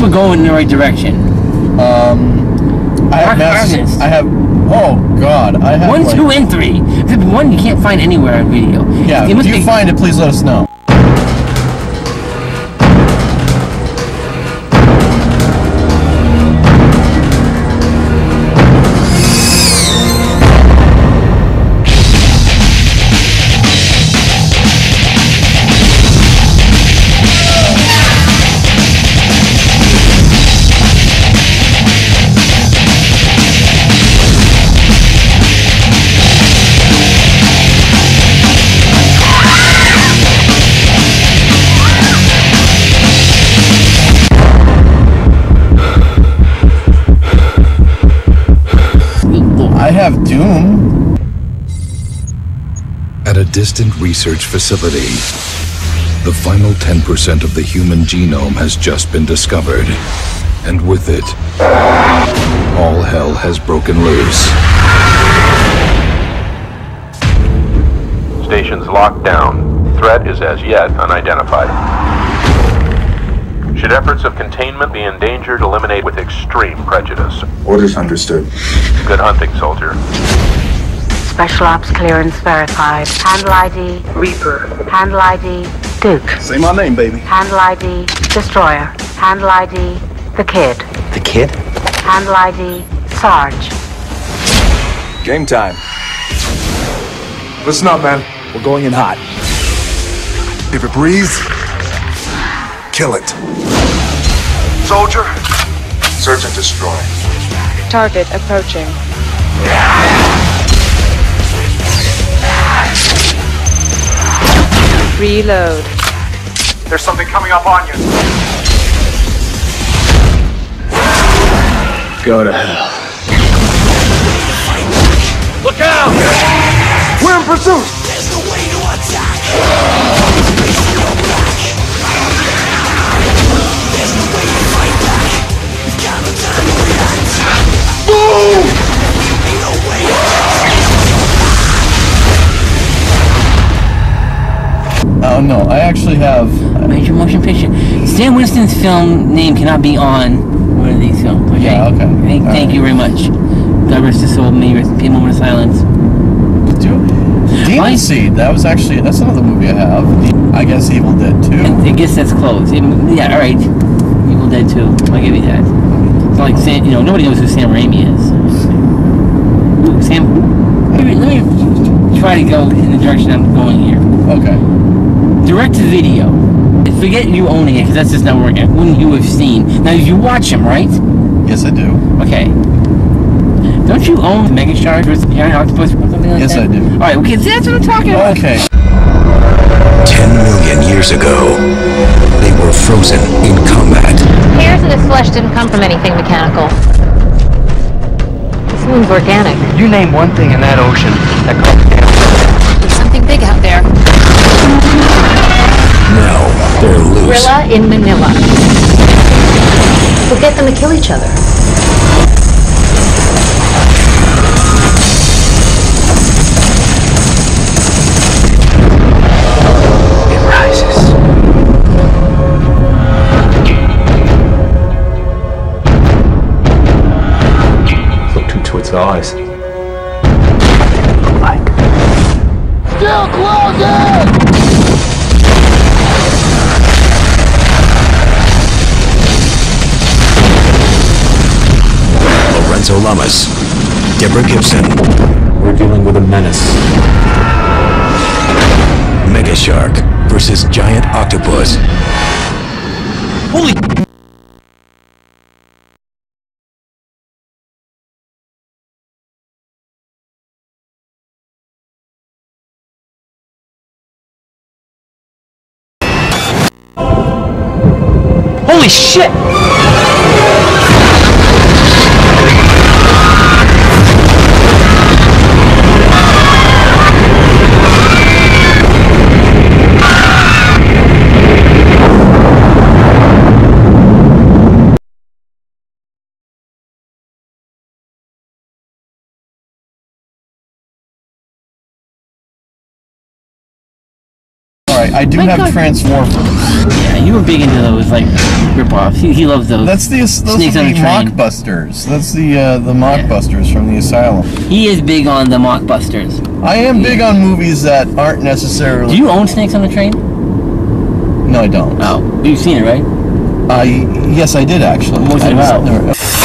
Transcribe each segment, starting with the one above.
least we're going in the right direction. Um, I have. I have. Oh God, I have. One, like, two, and three. One you can't find anywhere on video. Yeah, if you be- find it, please let us know. Distant research facility, the final 10% of the human genome has just been discovered. And with it, all hell has broken loose. Stations locked down. Threat is as yet unidentified. Should efforts of containment be endangered, eliminate with extreme prejudice. Orders understood. Good hunting, soldier. Special Ops clearance verified. Handle ID, Reaper. handle ID, Duke. Say my name, baby. Handle ID, Destroyer. Handle ID, The Kid. The kid? Handle ID, Sarge. Game time. Listen up, man. We're going in hot. If it breathes, kill it. Soldier, search and destroy. Target approaching. Reload. There's something coming up on you. Go to hell. Look out! We're in pursuit! Oh have. Major motion picture. Stan Winston's film name cannot be on one of these films. Okay. Yeah, okay. Thank, thank right. you very much. God rest his soul. May rest in moment of silence. Demon Mine- Seed. That was actually that's another movie I have. I guess Evil Dead 2. I guess that's close. It- yeah, all right. Evil Dead 2. I'll give you that. It's like Sam. You know, nobody knows who Sam Raimi is. Sam. Let me, let me try to go in the direction I'm going here. Okay. Direct to video. Forget you owning it, because that's just not working. Wouldn't you have seen? Now, you watch him, right? Yes, I do. Okay. Don't you own Mega Shark or Giant Octopus or something like Yes, that? I do. Alright, okay, that's what I'm talking about. Okay. Ten million years ago, they were frozen in combat. Hairs in his flesh didn't come from anything mechanical. This moon's organic. You name one thing in that ocean that calms down. There's something big out there. Now, they're loose. Gorilla in Manila. We'll get them to kill each other. It rises. Looked into its eyes. Looked like. Lorenzo Lamas, Deborah Gibson, We're dealing with a menace. Mega Shark versus Giant Octopus. Holy Holy shit! I do My have God. Transformers. Yeah, you were big into those like rip-offs. He, he loves those. That's the those Snakes are on the Train. mockbusters. That's the uh, the mockbusters from the asylum. He is big on the mockbusters. I am big on movies that aren't necessarily. Do you own Snakes on the Train? No, I don't. Oh, you've seen it, right? I yes, I did actually. What's it I just about?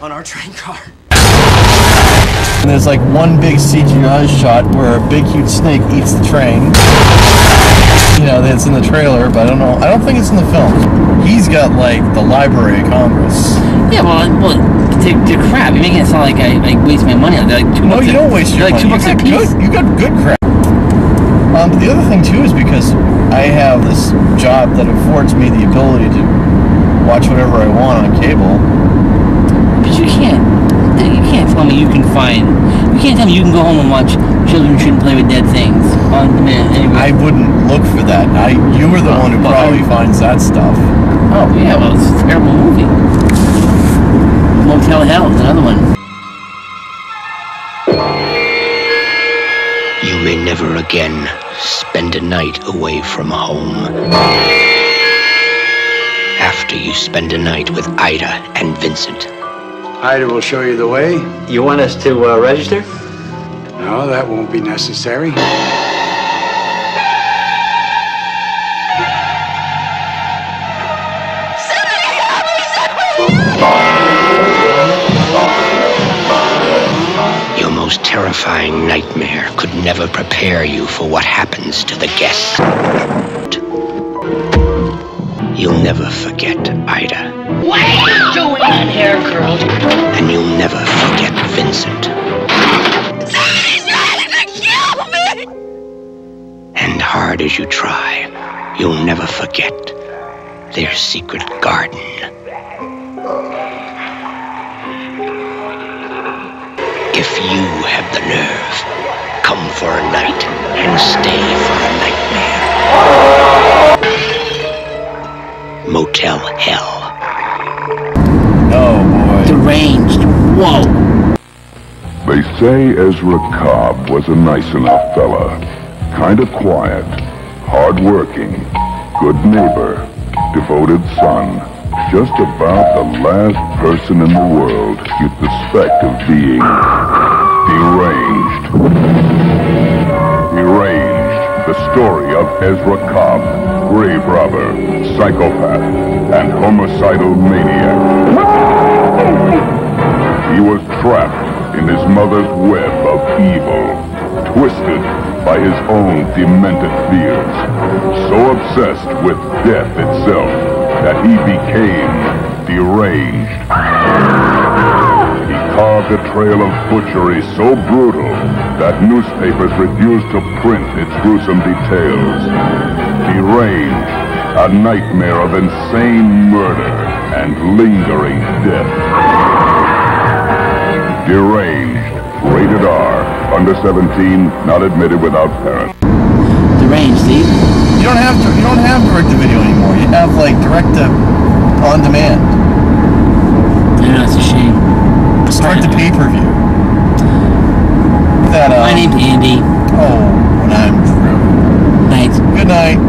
On our train car. And there's like one big CGI shot where a big huge snake eats the train. You know, that's in the trailer, but I don't know. I don't think it's in the film. He's got like the Library of Congress. Yeah, well, well, they're, they're crap. You're making it sound like I, I waste my money on. They're like two No, bucks. you a- don't waste your like money. two bucks you a got piece. good. You got good crap. Um, but the other thing too is because I have this job that affords me the ability to watch whatever I want on cable. But you can't. You can't tell me you can find. You can't tell me you can go home and watch Children Shouldn't Play with Dead Things on demand. Anyway. I wouldn't look for that. I you were the one who probably I- finds that stuff. Oh yeah, well it's a terrible movie. Motel Hell is another one. You may never again spend a night away from home. After you spend a night with Ida and Vincent. Ida will show you the way. You want us to uh, register? No, that won't be necessary. Your most terrifying nightmare could never prepare you for what happens to the guests. You'll never forget Ida. What are you doing on here, girl? And you'll never forget Vincent. And hard as you try, you'll never forget their secret garden. If you have the nerve, come for a night and stay for a nightmare. Motel Hell. Whoa. They say Ezra Cobb was a nice enough fella. Kind of quiet, hard-working, good neighbor, devoted son. Just about the last person in the world you'd suspect of being deranged. Deranged, the story of Ezra Cobb, grave robber, psychopath, and homicidal maniac. He was trapped in his mother's web of evil, twisted by his own demented fears, so obsessed with death itself that he became deranged. He carved a trail of butchery so brutal that newspapers refused to print its gruesome details. Deranged, a nightmare of insane murder and lingering death. Deranged. Rated R. Under 17. Not admitted without parents. Deranged, see? You don't have to. You don't have direct to video anymore. You have like direct to on demand. Yeah, know, it's a shame. Start the pay per view. That uh. My name's Andy. Oh, when I'm through. Thanks. Good night.